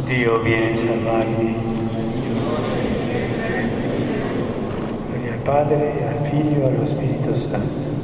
Dio viene a salvarmi. Gloria al Padre, al Figlio e allo Spirito Santo.